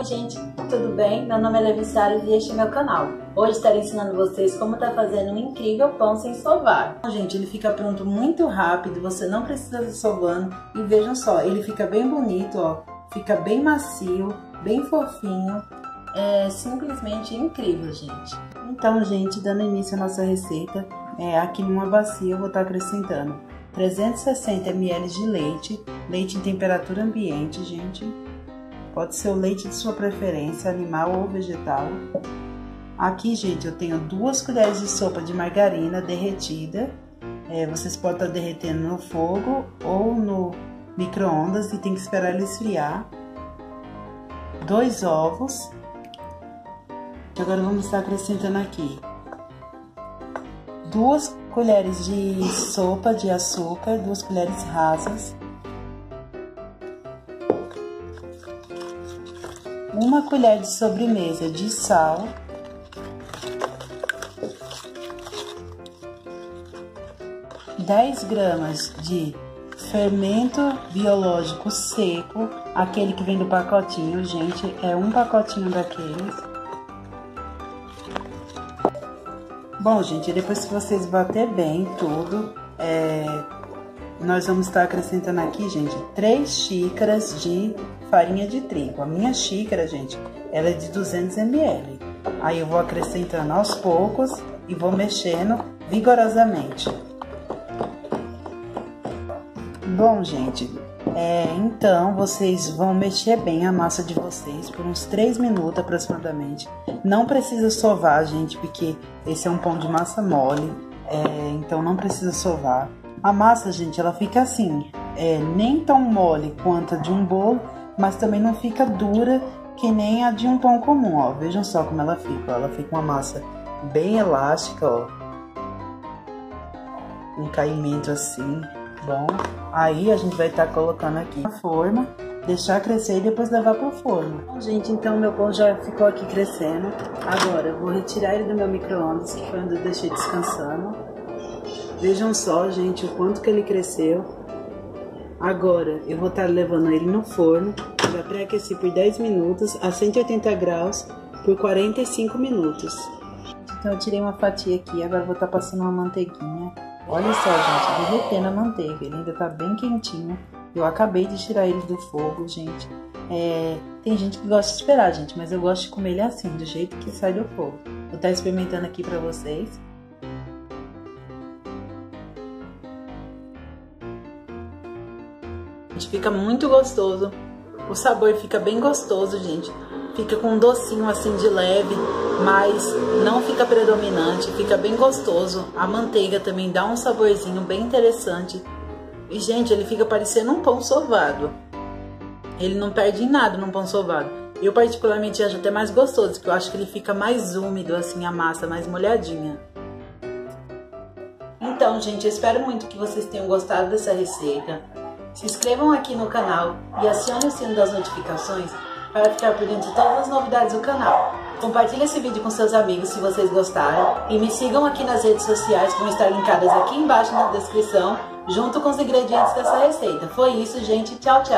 Oi gente, tudo bem? Meu nome é Levi Salles e este é meu canal. Hoje estarei ensinando vocês como tá fazendo um incrível pão sem sovar. Gente, ele fica pronto muito rápido, você não precisa de sovando. E vejam só, ele fica bem bonito, ó. Fica bem macio, bem fofinho. É simplesmente incrível, gente. Então, gente, dando início à nossa receita, é, aqui numa bacia eu vou estar acrescentando 360 ml de leite, leite em temperatura ambiente, gente Pode ser o leite de sua preferência, animal ou vegetal. Aqui, gente, eu tenho duas colheres de sopa de margarina derretida. É, vocês podem estar derretendo no fogo ou no micro-ondas e tem que esperar ele esfriar. Dois ovos. Agora vamos estar acrescentando aqui duas colheres de sopa de açúcar, duas colheres rasas. Uma colher de sobremesa de sal, dez gramas de fermento biológico seco, aquele que vem do pacotinho, gente, é um pacotinho daqueles. Bom, gente, depois que vocês bater bem tudo, é, nós vamos estar acrescentando aqui, gente, três xícaras de farinha de trigo. A minha xícara, gente, ela é de 200 ml. Aí eu vou acrescentando aos poucos e vou mexendo vigorosamente. Bom, gente, é, então vocês vão mexer bem a massa de vocês por uns 3 minutos aproximadamente. Não precisa sovar, gente, porque esse é um pão de massa mole, é, então não precisa sovar. A massa, gente, ela fica assim, é, nem tão mole quanto a de um bolo, mas também não fica dura que nem a de um pão comum, ó. Vejam só como ela fica, ó. ela fica uma massa bem elástica, ó. Um caimento assim, bom. Aí a gente vai estar tá colocando aqui na forma, deixar crescer e depois levar pro forno. Bom, gente, então meu pão já ficou aqui crescendo. Agora eu vou retirar ele do meu micro-ondas, que foi onde eu deixei descansando. Vejam só, gente, o quanto que ele cresceu. Agora, eu vou estar tá levando ele no forno para pré-aquecer por 10 minutos a 180 graus por 45 minutos. Então eu tirei uma fatia aqui, agora vou estar tá passando uma manteiguinha. Olha só, gente, derretendo a manteiga, ele ainda tá bem quentinho. Eu acabei de tirar ele do fogo, gente. É, tem gente que gosta de esperar, gente, mas eu gosto de comer ele assim, do jeito que sai do fogo. Vou estar tá experimentando aqui pra vocês. Fica muito gostoso. O sabor fica bem gostoso, gente. Fica com um docinho assim de leve, mas não fica predominante. Fica bem gostoso. A manteiga também dá um saborzinho bem interessante. E, gente, ele fica parecendo um pão sovado. Ele não perde em nada num pão sovado. Eu particularmente acho até mais gostoso, porque eu acho que ele fica mais úmido, assim, a massa, mais molhadinha. Então, gente, eu espero muito que vocês tenham gostado dessa receita. Se inscrevam aqui no canal e acione o sino das notificações para ficar por dentro de todas as novidades do canal. Compartilhe esse vídeo com seus amigos se vocês gostaram e me sigam aqui nas redes sociais que vão estar linkadas aqui embaixo na descrição junto com os ingredientes dessa receita. Foi isso, gente. Tchau, tchau.